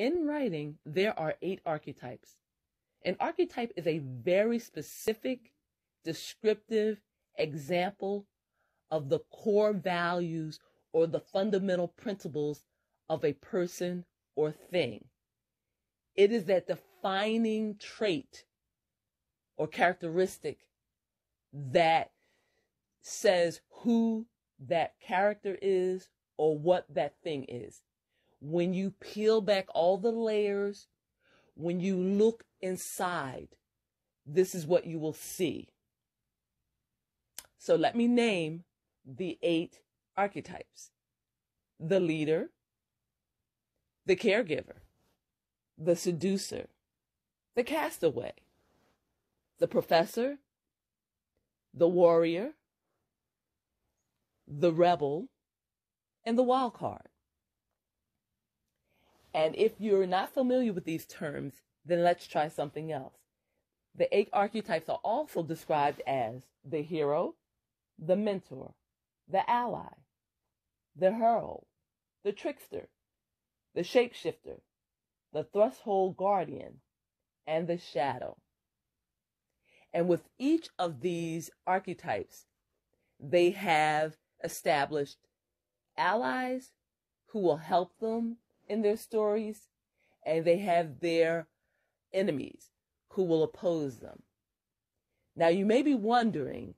in writing, there are eight archetypes. An archetype is a very specific, descriptive example of the core values or the fundamental principles of a person or thing. It is that defining trait or characteristic that says who that character is or what that thing is. When you peel back all the layers, when you look inside, this is what you will see. So let me name the eight archetypes the leader, the caregiver, the seducer, the castaway, the professor, the warrior, the rebel, and the wild card. And if you're not familiar with these terms, then let's try something else. The eight archetypes are also described as the hero, the mentor, the ally, the herald, the trickster, the shapeshifter, the threshold guardian, and the shadow. And with each of these archetypes, they have established allies who will help them in their stories, and they have their enemies who will oppose them. Now, you may be wondering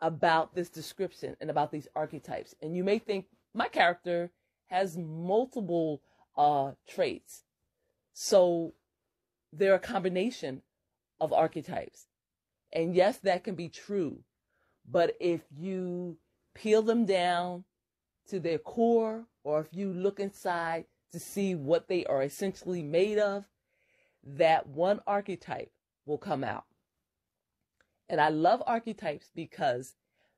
about this description and about these archetypes, and you may think my character has multiple uh, traits. So they're a combination of archetypes. And yes, that can be true. But if you peel them down to their core, or if you look inside to see what they are essentially made of, that one archetype will come out. And I love archetypes because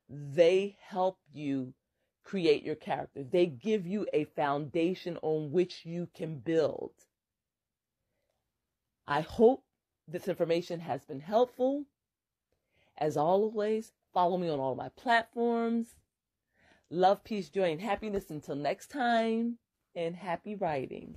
they help you create your character. They give you a foundation on which you can build. I hope this information has been helpful. As always, follow me on all my platforms. Love, peace, joy, and happiness until next time, and happy writing.